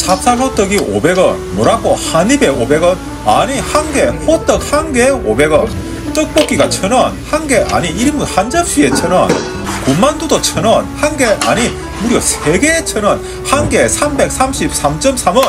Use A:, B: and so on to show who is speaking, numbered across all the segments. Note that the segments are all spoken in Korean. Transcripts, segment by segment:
A: 찹쌀 호떡이 500원 뭐라고 한 입에 500원 아니 한 개 호떡 한 개에 500원 떡볶이가 1000원 한 개 아니 1인분 한 접시에 1000원 군만두도 1000원 한 개 아니 무려 3개에 1000원 한 개에 333.3원.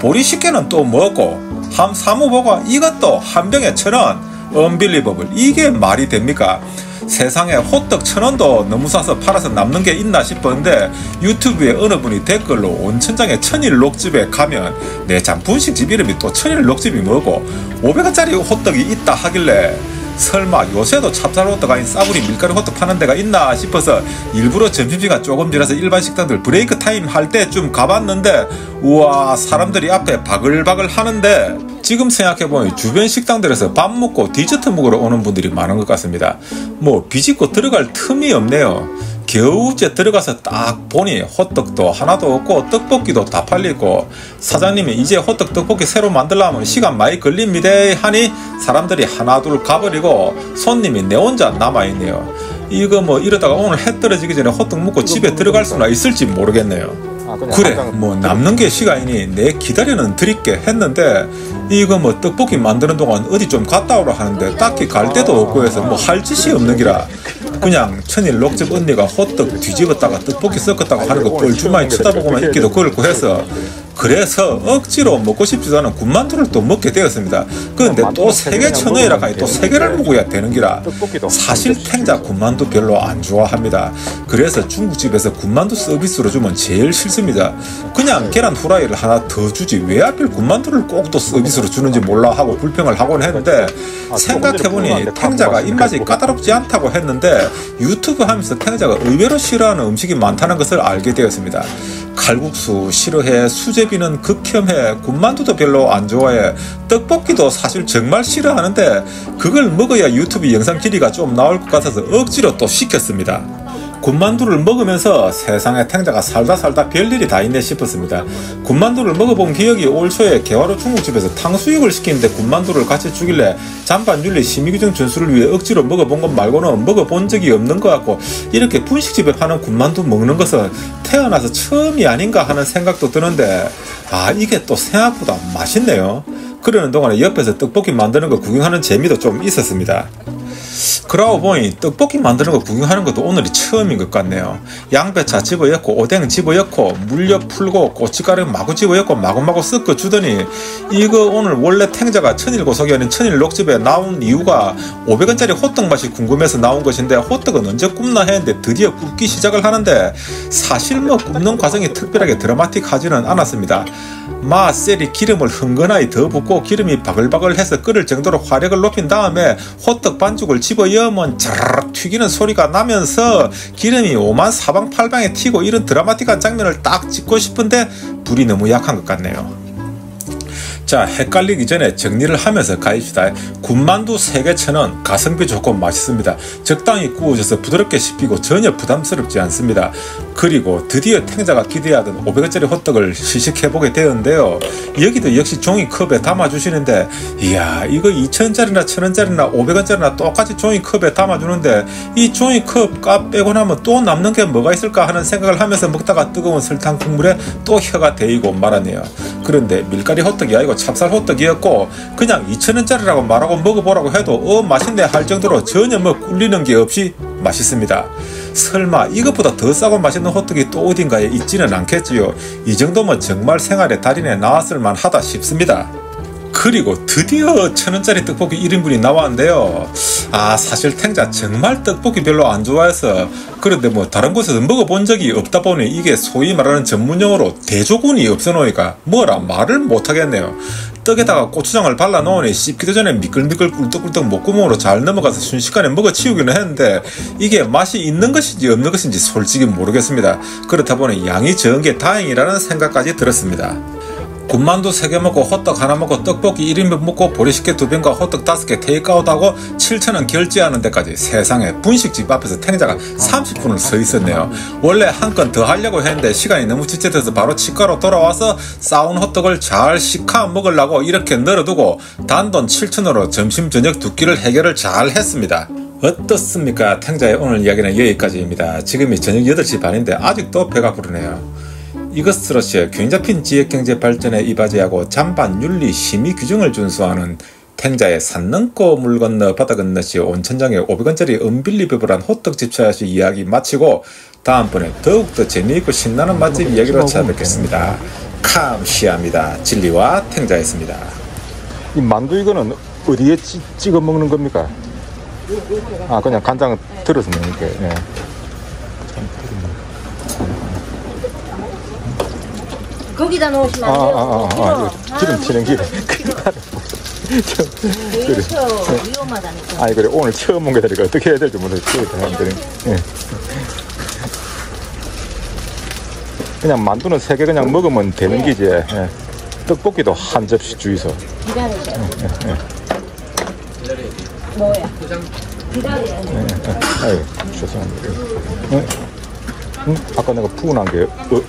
A: 보리식혜는 또 뭐고 함 사무보가 이것도 한 병에 1000원. 언빌리버블 이게 말이 됩니까 세상에 호떡 천 원도 너무 싸서 팔아서 남는 게 있나 싶었는데 유튜브에 어느 분이 댓글로 온천장에 천일 녹집에 가면 내참 분식집 이름이 또 천일 녹집이 뭐고 500원짜리 호떡이 있다 하길래 설마 요새도 찹쌀 호떡 아닌 싸구리 밀가루 호떡 파는 데가 있나 싶어서 일부러 점심시간 조금 지나서 일반 식당들 break time 할때좀 가봤는데 우와 사람들이 앞에 바글바글 하는데 지금 생각해보면 주변 식당들에서 밥 먹고 디저트 먹으러 오는 분들이 많은 것 같습니다. 뭐 비집고 들어갈 틈이 없네요. 겨우째 들어가서 딱 보니 호떡도 하나도 없고 떡볶이도 다 팔리고 사장님이 이제 호떡 떡볶이 새로 만들려면 시간 많이 걸립니다 하니 사람들이 하나둘 가버리고 손님이 내 혼자 남아있네요. 이거 뭐 이러다가 오늘 해 떨어지기 전에 호떡 먹고 집에 들어갈 수나 있을지 모르겠네요. 아, 그래. 뭐 남는 게 시간이니 내 기다려는 드릴게 했는데 이거 뭐 떡볶이 만드는 동안 어디 좀 갔다 오라 하는데 딱히 갈 데도 없고 해서 뭐 할 짓이 없는 기라. 그냥 천일 녹즙 언니가 호떡 뒤집었다가 떡볶이 섞었다고 하는 거 뻘쭘하게 쳐다보고만 있기도 그렇고 해서 그래서 억지로 먹고 싶지도 않은 군만두를 또 먹게 되었습니다. 그런데 또세개 천원이라 하니 또 세 개를 먹어야 되는 기라 사실 탱자 군만두 별로 안 좋아합니다. 그래서 중국집에서 군만두 서비스로 주면 제일 싫습니다. 그냥 계란 후라이를 하나 더 주지 왜 하필 군만두를 꼭 또 서비스로 주는지 몰라 하고 불평을 하곤 했는데 아, 생각해보니 탱자가 입맛이 까다롭지 않다고 했는데 유튜브 하면서 탱자가 의외로 싫어하는 음식이 많다는 것을 알게 되었습니다. 칼국수 싫어해 수제비는 극혐해 군만두도 별로 안 좋아해 떡볶이도 사실 정말 싫어하는데 그걸 먹어야 유튜브 영상 길이가 좀 나올 것 같아서 억지로 또 시켰습니다. 군만두를 먹으면서 세상에 탱자가 살다 살다 별일이 다 있네 싶었습니다. 군만두를 먹어본 기억이 올 초에 개화로 중국집에서 탕수육을 시키는데 군만두를 같이 주길래 잔반 윤리 심의규정 준수를 위해 억지로 먹어본 것 말고는 먹어본 적이 없는 것 같고 이렇게 분식집에 파는 군만두 먹는 것은 태어나서 처음이 아닌가 하는 생각도 드는데 아 이게 또 생각보다 맛있네요. 그러는 동안에 옆에서 떡볶이 만드는 거 구경하는 재미도 좀 있었습니다. 그러고 보니 떡볶이 만드는 거 구경하는 것도 오늘이 처음인 것 같네요. 양배차 집어넣고 오뎅 집어넣고 물엿 풀고 고춧가루 마구 집어넣고 마구마구 섞어 주더니 이거 오늘 원래 탱자가 천일고속이 아닌 천일녹집에 나온 이유가 500원짜리 호떡 맛이 궁금해서 나온 것인데 호떡은 언제 굽나 했는데 드디어 굽기 시작을 하는데 사실 뭐 굽는 과정이 특별하게 드라마틱하지는 않았습니다. 마, 셀이 기름을 흥건하게 더 붓고 기름이 바글바글해서 끓을 정도로 화력을 높인 다음에 호떡 반죽을 집어 여면 자르르 튀기는 소리가 나면서 기름이 오만 사방팔방에 튀고 이런 드라마틱한 장면을 딱 찍고 싶은데 불이 너무 약한 것 같네요. 자 헷갈리기 전에 정리를 하면서 가입시다. 군만두 3개 천원. 가성비 좋고 맛있습니다. 적당히 구워져서 부드럽게 씹히고 전혀 부담스럽지 않습니다 그리고 드디어 탱자가 기대하던 500원짜리 호떡을 시식해보게 되었는데요. 여기도 역시 종이컵에 담아주시는데 이야 이거 2천원짜리나 천원짜리나 500원짜리나 똑같이 종이컵에 담아주는데 이 종이컵 값 빼고 나면 또 남는 게 뭐가 있을까 하는 생각을 하면서 먹다가 뜨거운 설탕 국물에 또 혀가 데이고 말았네요. 그런데 밀가리 호떡이 아니고 찹쌀 호떡이었고 그냥 2천원짜리라고 말하고 먹어보라고 해도 어 맛있네 할 정도로 전혀 뭐 꿀리는 게 없이 맛있습니다. 설마 이것보다 더 싸고 맛있는 호떡이 또 어딘가에 있지는 않겠지요. 이 정도면 정말 생활의 달인에 나왔을 만하다 싶습니다. 그리고 드디어 천원짜리 떡볶이 1인분이 나왔는데요. 아 사실 탱자 정말 떡볶이 별로 안 좋아해서 그런데 뭐 다른 곳에서 먹어본 적이 없다 보니 이게 소위 말하는 전문용어로 대조군이 없어 놓으니까 뭐라 말을 못하겠네요. 떡에다가 고추장을 발라 놓으니 씹기도 전에 미끌미끌 꿀떡꿀떡 목구멍으로 잘 넘어가서 순식간에 먹어 치우기는 했는데 이게 맛이 있는 것인지 없는 것인지 솔직히 모르겠습니다. 그렇다 보니 양이 적은 게 다행이라는 생각까지 들었습니다. 군만두 3개 먹고 호떡 하나 먹고 떡볶이 1인분 먹고 보리식혜 2병과 호떡 5개 테이크아웃하고 7천원 결제하는 데까지 세상에 분식집 앞에서 탱자가 30분을 서 있었네요. 원래 한 건 더 하려고 했는데 시간이 너무 지체돼서 바로 치과로 돌아와서 싸운 호떡을 잘 식하 먹으려고 이렇게 널어두고 단돈 7천원으로 점심 저녁 두 끼를 해결을 잘 했습니다. 어떻습니까? 탱자의 오늘 이야기는 여기까지입니다. 지금이 저녁 8시 반인데 아직도 배가 부르네요. 이것으로서 균 잡힌 지역경제 발전에 이바지하고 잔반 윤리 심의 규정을 준수하는 탱자의 산 넘고 물 건너 바다 건너시 온천장에 500원짜리 은빌리 배불한 호떡 집차시 이야기 마치고 다음번에 더욱더 재미있고 신나는 맛집 이야기로 찾아뵙겠습니다. 감시합니다. 진리와 탱자였습니다.
B: 이 만두 이거는 어디에 찌, 찍어 먹는 겁니까? 아 그냥 간장 들어서 먹는 게. 예.
C: 거기다 놓으시면
B: 아,
C: 안
B: 아,
C: 돼요.
B: 아, 아, 이거 기름 튀는 길에.
C: 그렇죠. 위험하다니까.
B: 아니 그래 오늘 처음 온 거니까 어떻게 해야 될지 모르겠어요 사람들이. 예. 그냥 만두는 세 개 그냥 먹으면 되는 기지. 예. 떡볶이도 한 접시 주이소.
C: 기다리세요. 뭐야? 기다려야 돼.
B: 아유, 죄송합니다. 응? 응? 아까 내가 푸근한 게 어,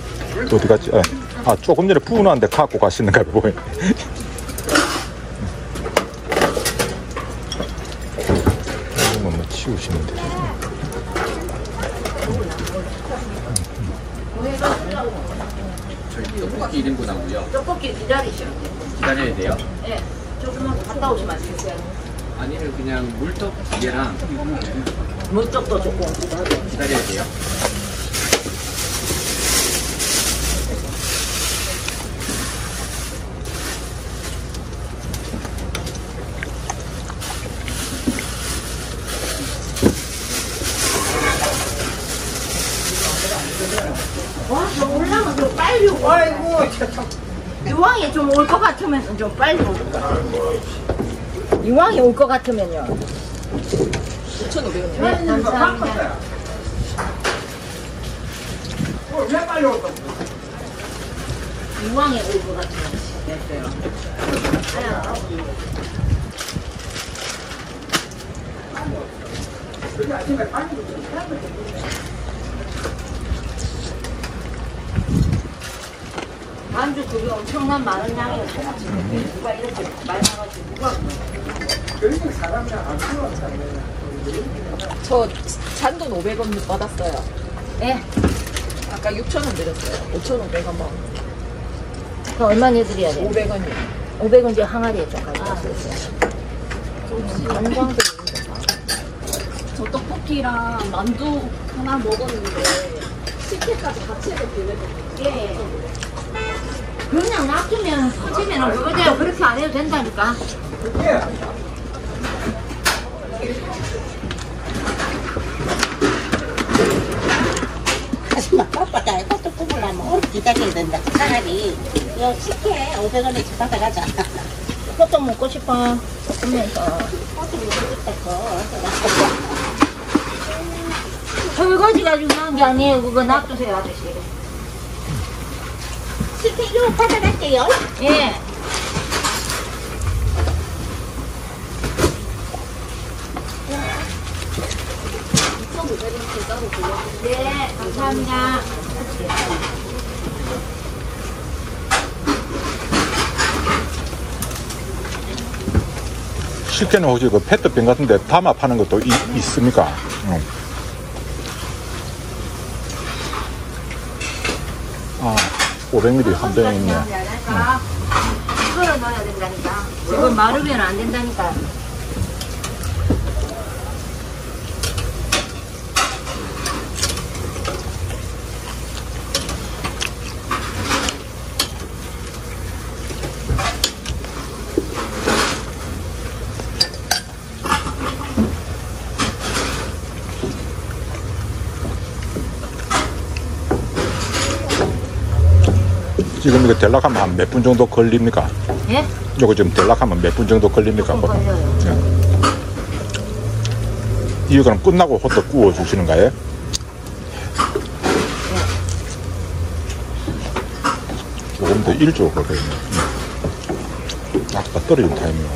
B: 어디 갔지? 아, 아, 조금 전에 푸근한데 갖고 가시는가 봐 보여. 이거 뭐 치우시면 돼.
D: 떡볶이 1인분 하고요.
C: 떡볶이 기다리셔야 돼.
D: 기다려야 돼요.
C: 예. 조금만 갔다 오시면 안 되세요.
D: 아니면 그냥 물떡 두 개랑
C: 물떡도 조금 기다려.
D: 기다려야 돼요.
C: 와, 저 올라면 좀 빨리 오고. 아이고, 이왕에 좀 올 것 같으면 좀 빨리 올 것 같아요. 이왕에 올 것 같으면요. 5,500원. 네, 감사합니다. 이왕에 올 것 같으면 됐어요. 만주 그게 엄청난 많은 양이었어요. 누가 이렇게 말 나가지고 누가
E: 저 잔돈 500원 받았어요.
C: 예.
E: 아까 6,000원 드렸어요. 5,500원.
C: 그 얼마 내드려야 돼?
E: 500원이요.
C: 500원 이제 항아리에 좀 가져왔어요. 관광도
E: 저 떡볶이랑 만두 하나 먹었는데 식혜까지 같이 해서 드려요.
C: 예. 그냥 놔두면 퍼지면 그거대로 그렇게 안 해도 된다니까.
F: 아줌마 바빠다 이것도 뽑으려면 오래 기다려야 된다 차라리 이거 쉽게 500원에 받아가자
C: 호떡 먹고 싶어. 그러면서.
F: 그것도 먹고 싶다고
C: 설거지가 중요한 게 아니에요. 그거 놔두세요, 아저씨.
F: 이거 받아갈게요
C: 예. 네, 감사합니다.
B: 식혜는 혹시 그 페트병 같은데 담아 파는 것도 이- 있습니까? 응. 500ml 한병 있네.
C: 이거를 넣어야 된다니까. 이걸 마르면 안 된다니까.
B: 지금 이거 대락하면 한 몇 분 정도 걸립니까?
C: 예?
B: 이거 지금 대락하면 몇 분 정도 걸립니까?
C: 걸려요.
B: 예. 이거 그럼 끝나고 호떡 구워 주시는 거예요? 조금 더 일찍 걸거든요. 아까 떨어진 타이밍